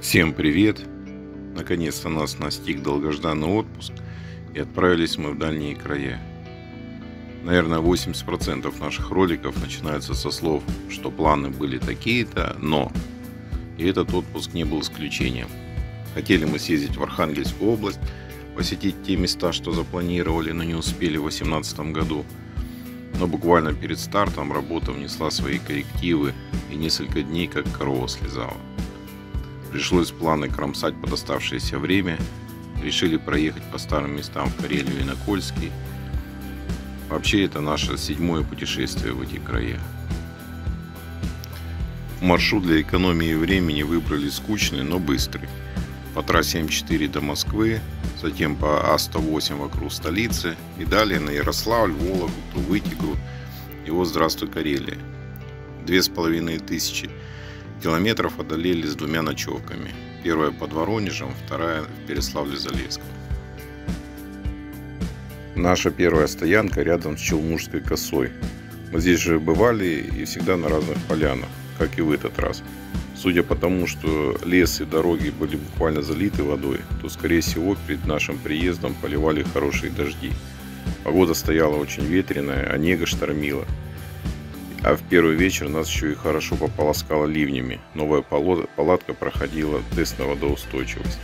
Всем привет! Наконец-то нас настиг долгожданный отпуск и отправились мы в дальние края. Наверное, 80% наших роликов начинаются со слов, что планы были такие-то, но... И этот отпуск не был исключением. Хотели мы съездить в Архангельскую область, посетить те места, что запланировали, но не успели в 2018 году. Но буквально перед стартом работа внесла свои коррективы и несколько дней как корова слезала. Пришлось планы кромсать под оставшееся время. Решили проехать по старым местам в Карелию и на Кольский. Вообще это наше седьмое путешествие в эти края. Маршрут для экономии времени выбрали скучный, но быстрый. По трассе М4 до Москвы, затем по А108 вокруг столицы и далее на Ярославль, Вологду, Вытигру и вот здравствуй Карелия. Две с половиной тысячи километров одолели с двумя ночевками. Первая под Воронежем, вторая в Переславле-Залесском. Наша первая стоянка рядом с Челмужской косой. Мы здесь же бывали и всегда на разных полянах, как и в этот раз. Судя по тому, что лес и дороги были буквально залиты водой, то, скорее всего, перед нашим приездом поливали хорошие дожди. Погода стояла очень ветреная, а нега штормила. А в первый вечер нас еще и хорошо пополоскало ливнями. Новая палатка проходила тест на водоустойчивость.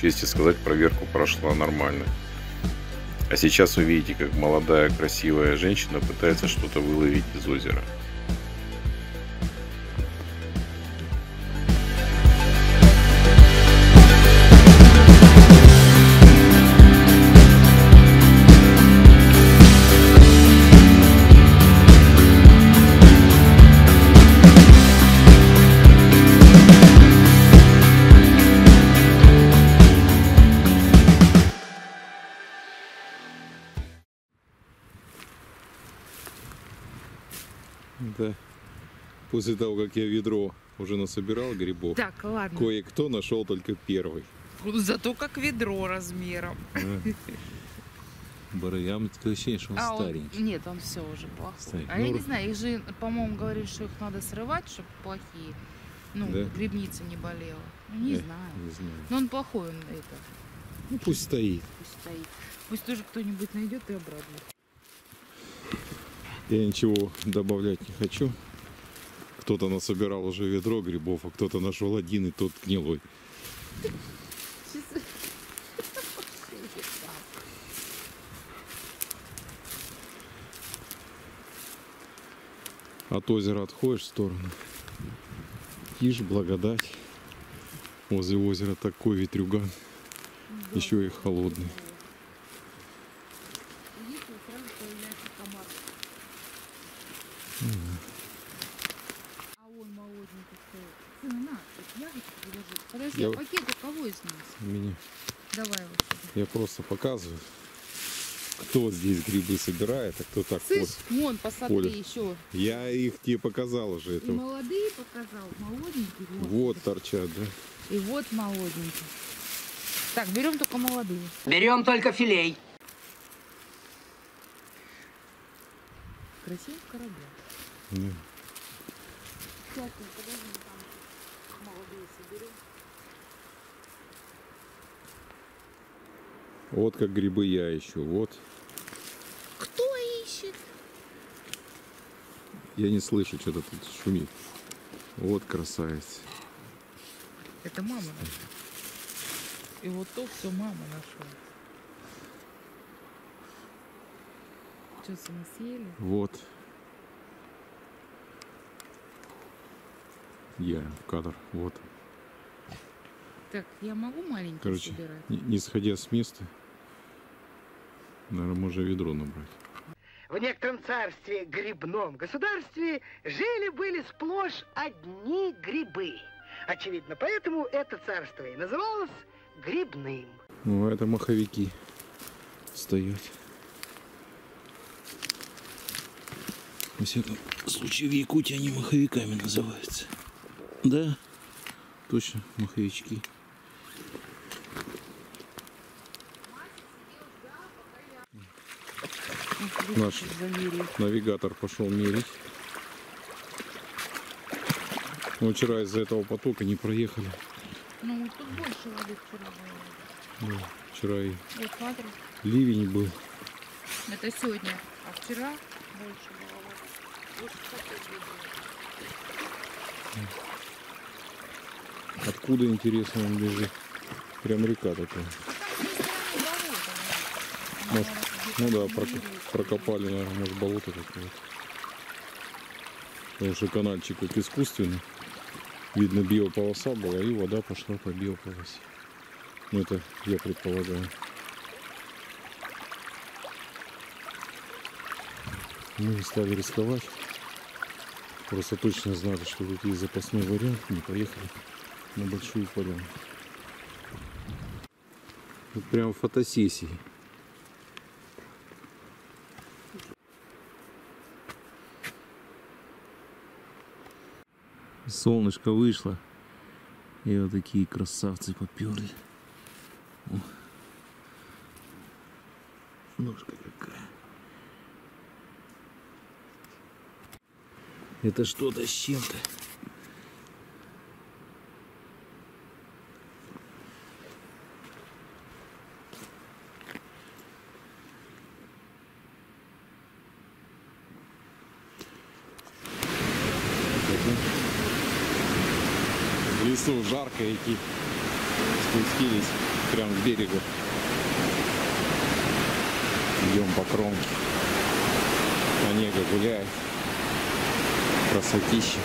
Чести сказать, проверку прошла нормально. А сейчас вы видите, как молодая красивая женщина пытается что-то выловить из озера. Да. После того, как я ведро уже насобирал грибов, Так, ладно. кое-кто нашел только первый. Зато как ведро размером. Барыям такое ощущение, что он А, он- старенький. нет, он все уже плохой. Старенький. А я Ну, не знаю, их же, по-моему, говорили, что их надо срывать, чтобы плохие. Ну, Да? грибница не болела. Ну, не Э, знаю. Не знаю. Но он плохой, он это, Ну пусть стоит. пусть стоит. Пусть тоже кто-нибудь найдет и обрадует. Я ничего добавлять не хочу. Кто-то насобирал уже ведро грибов, а кто-то нашел один и тот гнилой. От озера отходишь в сторону. Тишь, благодать. Возле озера такой ветрюган. Еще и холодный. А он молоденький стоит. Сын, на, тут ягодки положи. Подожди, Я- а пакет у кого из нас? У меня. Давай его сюда. Я просто показываю, кто здесь грибы собирает, а кто так Слышь, вот. вон посадки Оля. еще. Я их тебе показал уже. И Это. молодые показал, молоденькие. Вот торчат, да? И вот молоденький. Так, берем только молодые. Берем только филей. Красивых кораблях. Да. Сейчас, подожди, там молодые соберем. Вот как грибы я ищу. Вот. Кто ищет? Я не слышу, что-то тут шумит. Вот красавец. Это мама нашла. И вот то все мама нашла. Что, мы съели? Вот. Я в кадр. Вот. Так, я могу маленькие Короче, собирать? не, не сходя с места, наверное, можно ведро набрать. В некотором царстве, грибном государстве, жили-были сплошь одни грибы. Очевидно, поэтому это царство и называлось грибным. Ну, а это маховики стоят. Во всяком случае, в Якутии они маховиками называются. Да, точно, маховички. Наш навигатор пошел мерить. Мы вчера из-за этого потока не проехали. Ну, тут больше воды вчера было. Да, вчера и смотри, ливень был. это сегодня, а вчера больше было воды. Откуда, интересно, он бежит? Прям река такая. Может, Ну да, прокопали, наверное, может, болото какое-то. Потому что канальчик как искусственный. Видно, биополоса была, и вода пошла по биополосе. Ну, это я предполагаю. Мы не стали рисковать. Просто точно знали, что тут есть запасной вариант. Не поехали на большую поляну. Вот прям фотосессии. Солнышко вышло. И вот такие красавцы поперли. Ножка какая. Это что-то с чем-то. В лесу идти. Спустились прям к берегу. Идем по кромке. Онега гуляет. Красотища.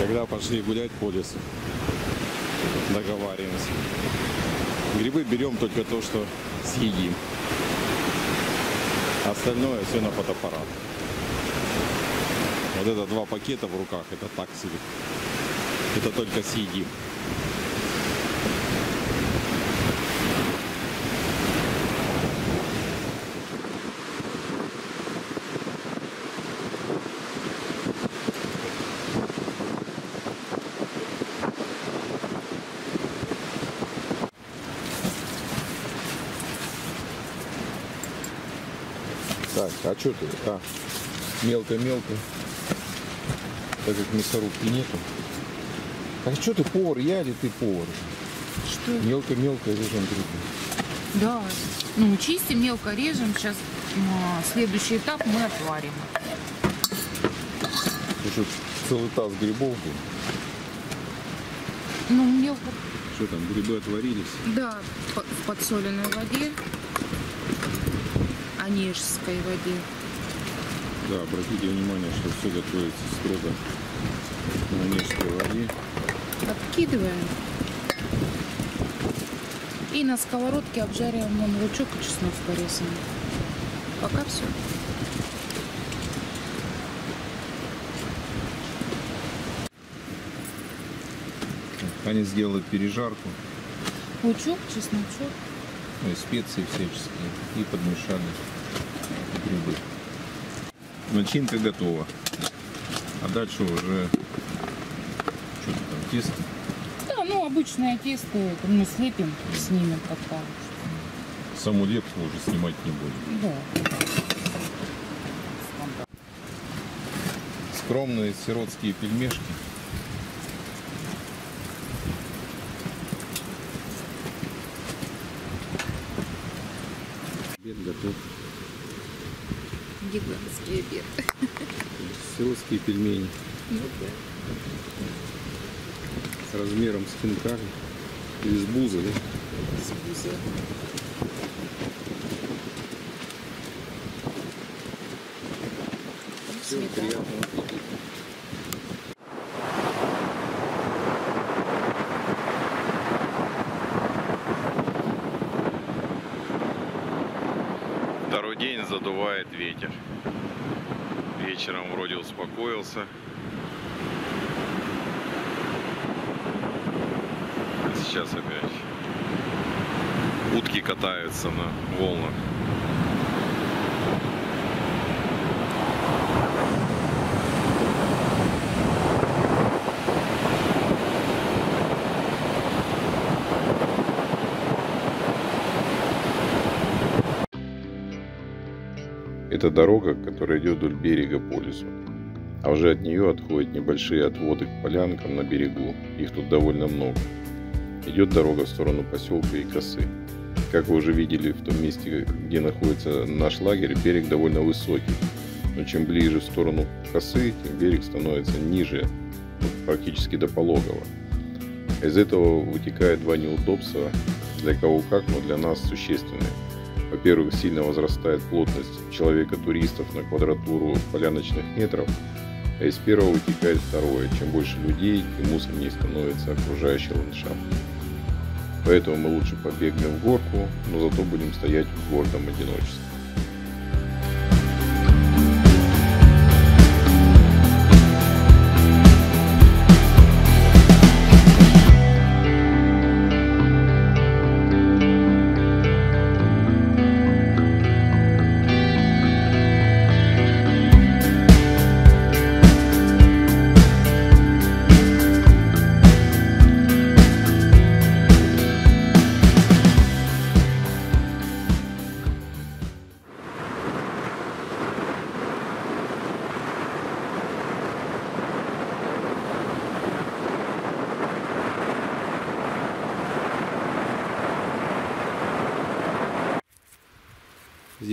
Когда пошли гулять по лесу, договариваемся. Грибы берем только то, что съедим. Остальное все на фотоаппарат. Вот это два пакета в руках, это так себе. Это только съедим. А что ты? А, мелко-мелко. Так как мясорубки нету. А что ты повар? Я или ты повар? Что? Мелко-мелко режем грибы. Да. Ну, чистим, мелко режем. Сейчас следующий этап мы отварим. Что, целый таз грибов был? Ну, мелко. Что там, грибы отварились? Да, в подсоленной воде. Онежской воде. Да, обратите внимание, что все готовится строго на онежской воде. Откидываем. И на сковородке обжариваем вон лучок и чеснок порезанный. Пока все. Они сделали пережарку, Лучок, чесночок. ну и специи всяческие, и подмешали грибы. Начинка готова. А дальше уже что там, тесто. Да, ну обычное тесто, это мы слепим, снимем как получится. Саму лепку уже снимать не будем. Да. Скромные сиротские пельмешки. Обед готов. Гигантский обед. Сиротские пельмени Ну да. с размером с хинкали. Или с буза, да? С бузой. Всем приятного аппетита. Второй день задувает ветер. Вечером вроде успокоился. Сейчас опять. Утки катаются на волнах. Это дорога, которая идет вдоль берега по лесу. А уже от нее отходят небольшие отводы к полянкам на берегу. Их тут довольно много. Идет дорога в сторону поселка и косы. Как вы уже видели в том месте, где находится наш лагерь, берег довольно высокий. Но чем ближе в сторону косы, тем берег становится ниже, ну, практически до пологого. Из этого вытекает два неудобства, для кого как, но для нас существенные. Во-первых, сильно возрастает плотность человека-туристов на квадратуру поляночных метров, а из первого вытекает второе. Чем больше людей, тем мусорнее становится окружающий ландшафт. Поэтому мы лучше побегаем в горку, но зато будем стоять в гордом одиночестве.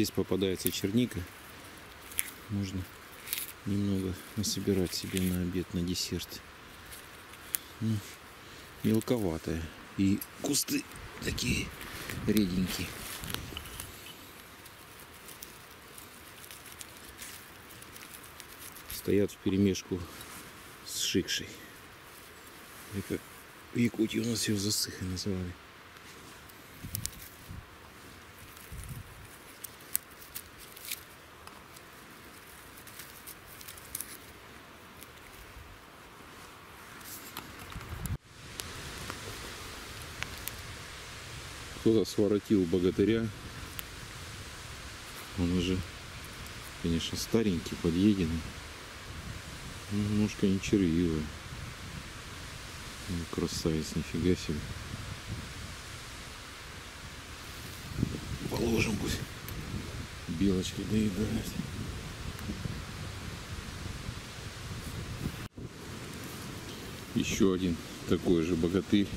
Здесь попадается черника. Можно немного насобирать себе на обед, на десерт. Ну, мелковатая. И кусты такие реденькие. Стоят в перемешку с шикшей. Это Якутии у нас ее засыхой называли. Кто-то своротил богатыря. Он уже, конечно, старенький, подъеденный. Ну, Ножка не червивая. Ну, красавец, нифига себе. Положим пусть. Белочки доедают. Еще один такой же богатырь.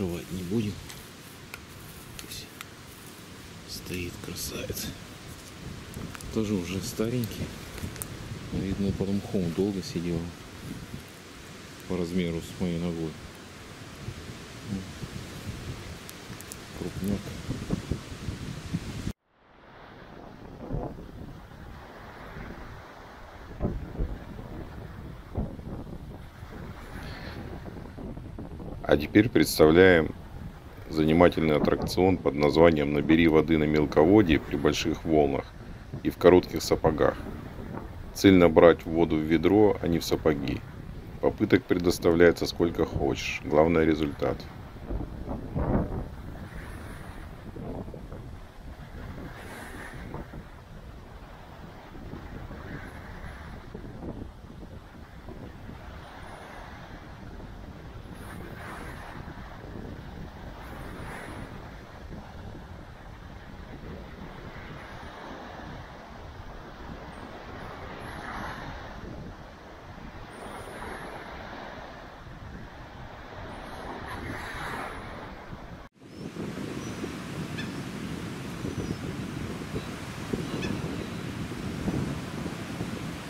Рвать не будем. Пусть стоит красавец. Тоже уже старенький. Видно, под мхом долго сидел. По размеру с моей ногой. Крупняк. А теперь представляем занимательный аттракцион под названием «Набери воды на мелководье при больших волнах и в коротких сапогах». Цель набрать воду в ведро, а не в сапоги. Попыток предоставляется сколько хочешь. Главное результат.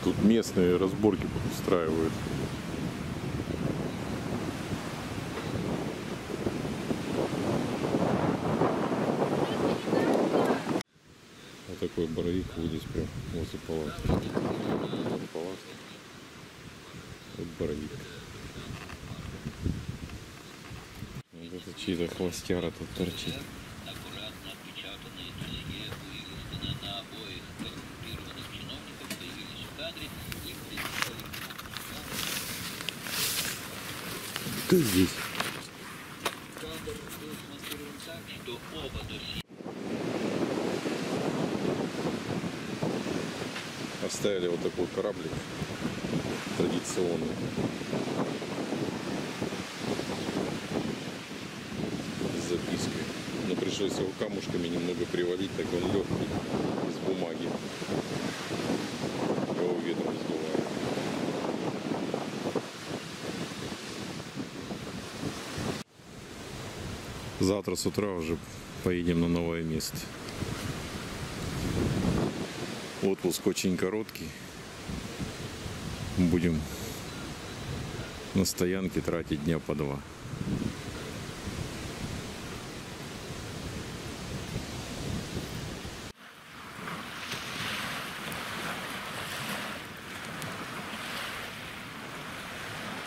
Тут местные разборки устраивают. Вот такой боровик вот здесь прям возле палатки. Вот палатка. Вот боровик. Вот это чьи-то хвостяра тут торчит. Кто здесь? Оставили вот такой кораблик традиционный. С запиской. Но приш- даже если его камушками немного привалить, так он легкий, из бумаги. Завтра с утра уже поедем на новое место. Отпуск очень короткий. Будем на стоянке тратить дня по два.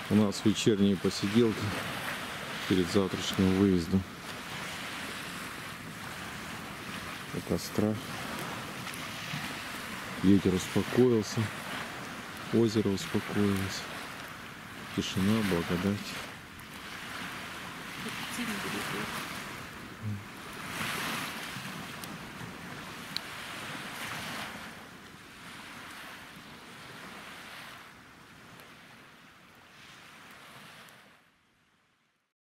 У нас вечерние посиделки перед завтрашним выездом. У костра. Ветер успокоился. Озеро успокоилось. Тишина, благодать.